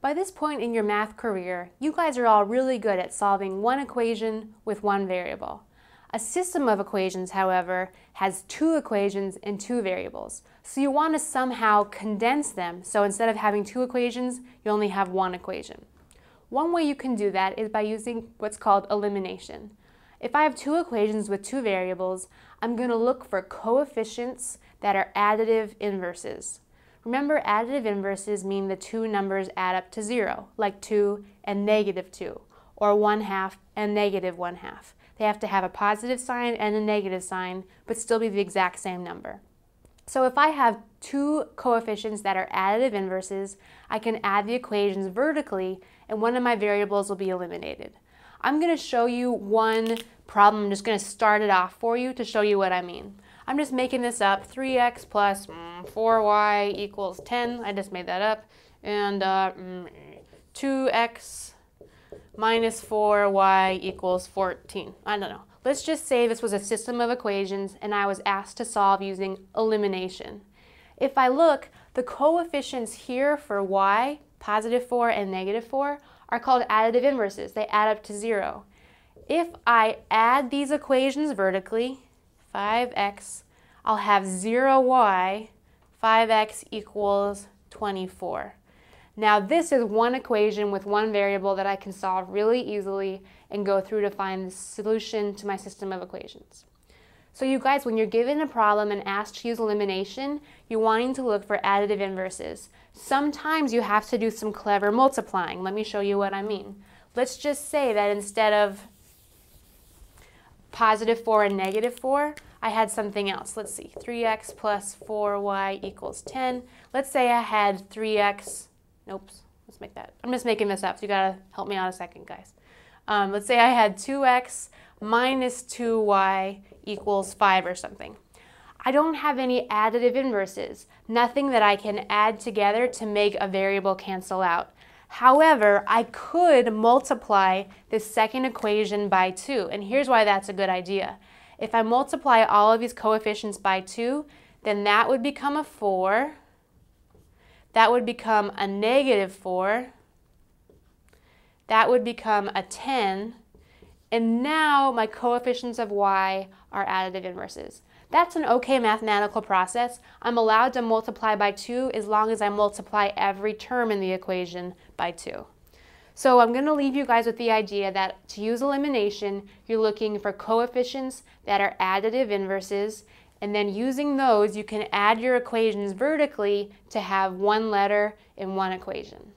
By this point in your math career, you guys are all really good at solving one equation with one variable. A system of equations, however, has two equations and two variables. So you want to somehow condense them. So instead of having two equations, you only have one equation. One way you can do that is by using what's called elimination. If I have two equations with two variables, I'm going to look for coefficients that are additive inverses. Remember, additive inverses mean the two numbers add up to zero, like 2 and negative 2, or 1 half and negative 1 half. They have to have a positive sign and a negative sign, but still be the exact same number. So if I have two coefficients that are additive inverses, I can add the equations vertically, and one of my variables will be eliminated. I'm going to show you one problem. I'm just going to start it off for you to show you what I mean. I'm just making this up. 3x plus 4y mm, equals 10. I just made that up. And uh, 2x mm, minus 4y equals 14. I don't know. Let's just say this was a system of equations and I was asked to solve using elimination. If I look, the coefficients here for y, positive 4 and negative 4, are called additive inverses. They add up to 0. If I add these equations vertically, 5x, I'll have 0y, 5x equals 24. Now this is one equation with one variable that I can solve really easily and go through to find the solution to my system of equations. So you guys, when you're given a problem and asked to use elimination, you're wanting to look for additive inverses. Sometimes you have to do some clever multiplying. Let me show you what I mean. Let's just say that instead of positive 4 and negative 4, I had something else. Let's see, 3x plus 4y equals 10. Let's say I had 3x, nope, let's make that. I'm just making this up, so you gotta help me out a second, guys. Um, let's say I had 2x minus 2y equals 5 or something. I don't have any additive inverses, nothing that I can add together to make a variable cancel out. However, I could multiply this second equation by 2, and here's why that's a good idea. If I multiply all of these coefficients by 2, then that would become a 4, that would become a negative 4, that would become a 10, and now my coefficients of y are additive inverses. That's an okay mathematical process. I'm allowed to multiply by 2 as long as I multiply every term in the equation by 2. So I'm going to leave you guys with the idea that to use elimination, you're looking for coefficients that are additive inverses, and then using those, you can add your equations vertically to have one letter in one equation.